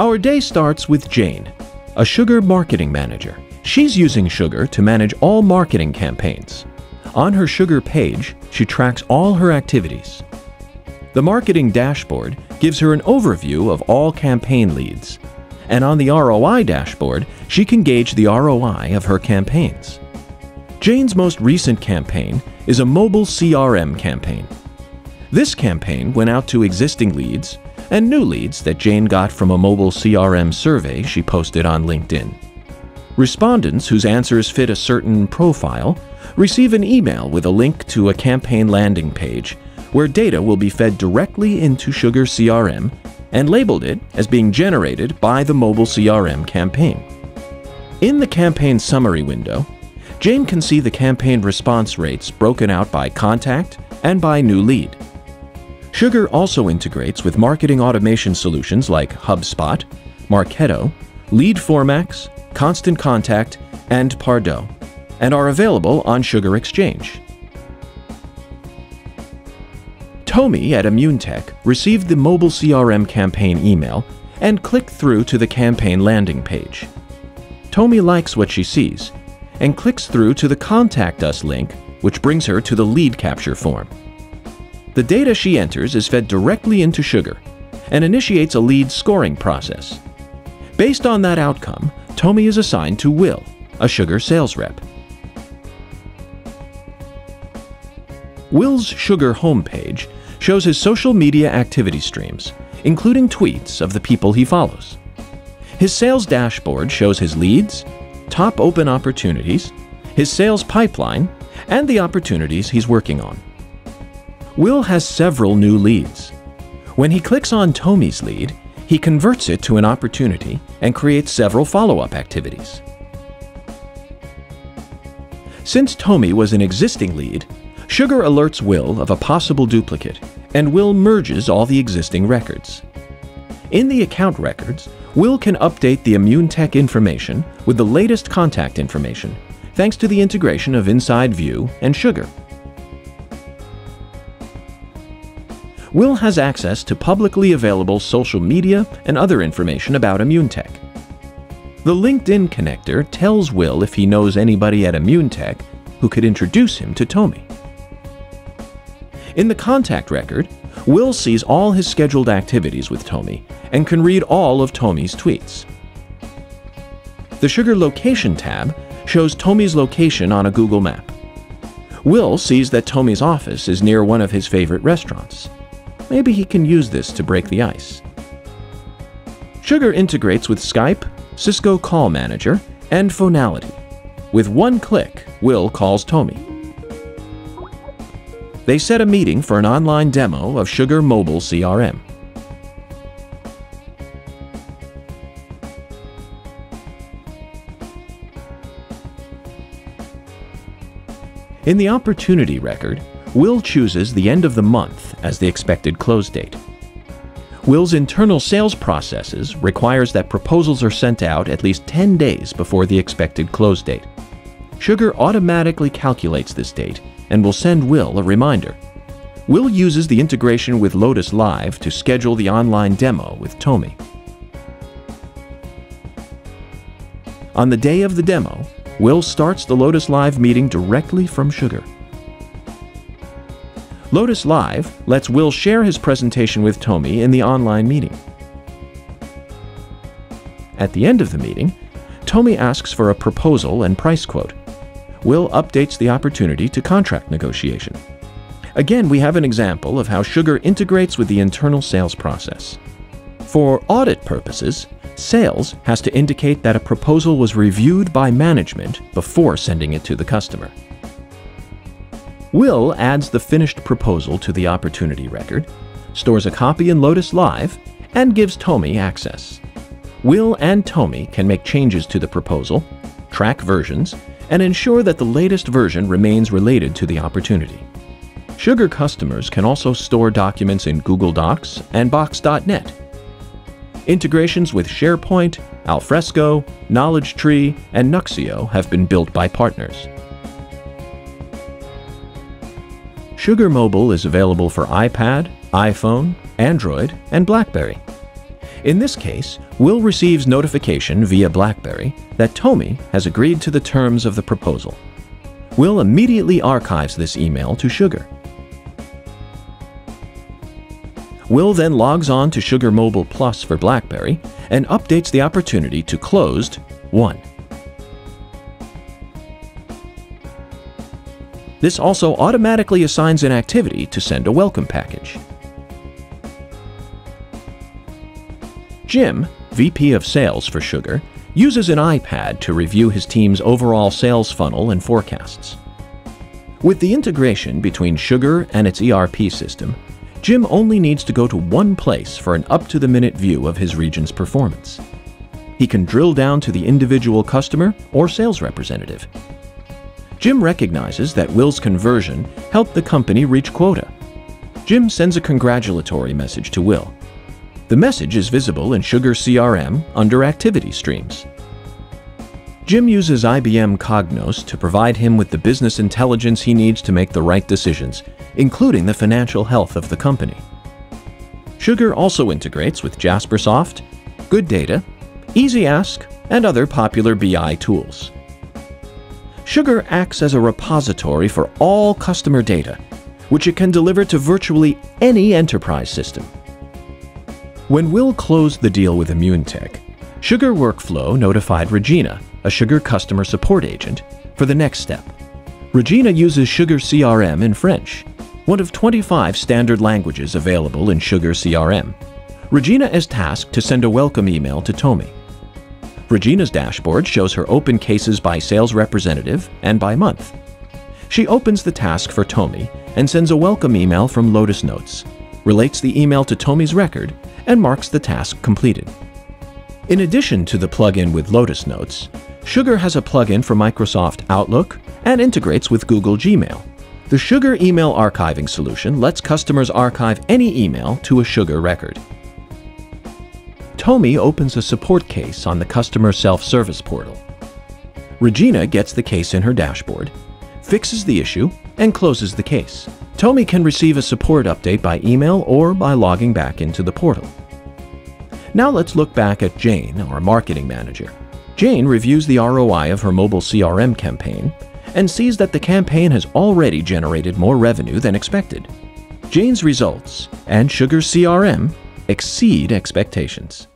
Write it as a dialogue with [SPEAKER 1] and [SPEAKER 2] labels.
[SPEAKER 1] Our day starts with Jane, a sugar marketing manager. She's using Sugar to manage all marketing campaigns. On her Sugar page, she tracks all her activities. The marketing dashboard gives her an overview of all campaign leads. And on the ROI dashboard, she can gauge the ROI of her campaigns. Jane's most recent campaign is a mobile CRM campaign. This campaign went out to existing leads and new leads that Jane got from a mobile CRM survey she posted on LinkedIn. Respondents whose answers fit a certain profile receive an email with a link to a campaign landing page where data will be fed directly into Sugar CRM and labeled it as being generated by the mobile CRM campaign. In the campaign summary window, Jane can see the campaign response rates broken out by contact and by new lead. Sugar also integrates with marketing automation solutions like HubSpot, Marketo, LeadFormix, Constant Contact, and Pardot, and are available on Sugar Exchange. Tomi at ImmuneTech received the mobile CRM campaign email and clicked through to the campaign landing page. Tomi likes what she sees and clicks through to the Contact Us link, which brings her to the lead capture form. The data she enters is fed directly into Sugar and initiates a lead scoring process. Based on that outcome, Tomi is assigned to Will, a Sugar sales rep. Will's Sugar homepage shows his social media activity streams, including tweets of the people he follows. His sales dashboard shows his leads, top open opportunities, his sales pipeline, and the opportunities he's working on. Will has several new leads. When he clicks on Tomi's lead, he converts it to an opportunity and creates several follow-up activities. Since Tomi was an existing lead, Sugar alerts Will of a possible duplicate, and Will merges all the existing records. In the account records, Will can update the ImmuneTech information with the latest contact information, thanks to the integration of InsideView and Sugar. Will has access to publicly available social media and other information about ImmuneTech. The LinkedIn connector tells Will if he knows anybody at ImmuneTech who could introduce him to Tomi. In the contact record, Will sees all his scheduled activities with Tomi and can read all of Tomi's tweets. The Sugar Location tab shows Tomi's location on a Google map. Will sees that Tomi's office is near one of his favorite restaurants. Maybe he can use this to break the ice. Sugar integrates with Skype, Cisco Call Manager, and Fonality. With one click, Will calls Tomi. They set a meeting for an online demo of Sugar Mobile CRM. In the opportunity record, Will chooses the end of the month as the expected close date. Will's internal sales processes requires that proposals are sent out at least 10 days before the expected close date. Sugar automatically calculates this date and will send Will a reminder. Will uses the integration with LotusLive to schedule the online demo with Tomi. On the day of the demo, Will starts the LotusLive meeting directly from Sugar. LotusLive lets Will share his presentation with Tomi in the online meeting. At the end of the meeting, Tomi asks for a proposal and price quote. Will updates the opportunity to contract negotiation. Again, we have an example of how Sugar integrates with the internal sales process. For audit purposes, sales has to indicate that a proposal was reviewed by management before sending it to the customer. Will adds the finished proposal to the opportunity record, stores a copy in LotusLive, and gives Tomi access. Will and Tomi can make changes to the proposal, track versions, and ensure that the latest version remains related to the opportunity. Sugar customers can also store documents in Google Docs and Box.net. Integrations with SharePoint, Alfresco, KnowledgeTree, and Nuxeo have been built by partners. Sugar Mobile is available for iPad, iPhone, Android, and BlackBerry. In this case, Will receives notification via BlackBerry that Tomi has agreed to the terms of the proposal. Will immediately archives this email to Sugar. Will then logs on to Sugar Mobile Plus for BlackBerry and updates the opportunity to closed won. This also automatically assigns an activity to send a welcome package. Jim, VP of Sales for Sugar, uses an iPad to review his team's overall sales funnel and forecasts. With the integration between Sugar and its ERP system, Jim only needs to go to one place for an up-to-the-minute view of his region's performance. He can drill down to the individual customer or sales representative. Jim recognizes that Will's conversion helped the company reach quota. Jim sends a congratulatory message to Will, the message is visible in Sugar CRM under Activity Streams. Jim uses IBM Cognos to provide him with the business intelligence he needs to make the right decisions, including the financial health of the company. Sugar also integrates with Jaspersoft, GoodData, Easy Ask, and other popular BI tools. Sugar acts as a repository for all customer data, which it can deliver to virtually any enterprise system. When Will closed the deal with ImmuneTech, Sugar Workflow notified Regina, a Sugar customer support agent, for the next step. Regina uses Sugar CRM in French, one of 25 standard languages available in Sugar CRM. Regina is tasked to send a welcome email to Tomi. Regina's dashboard shows her open cases by sales representative and by month. She opens the task for Tomi and sends a welcome email from Lotus Notes, relates the email to Tomi's record, and marks the task completed. In addition to the plugin with Lotus Notes, Sugar has a plugin for Microsoft Outlook and integrates with Google Gmail. The Sugar email archiving solution lets customers archive any email to a Sugar record. Tomi opens a support case on the customer self-service portal. Regina gets the case in her dashboard, fixes the issue, and closes the case. Tomi can receive a support update by email or by logging back into the portal. Now let's look back at Jane, our marketing manager. Jane reviews the ROI of her mobile CRM campaign and sees that the campaign has already generated more revenue than expected. Jane's results and Sugar CRM exceed expectations.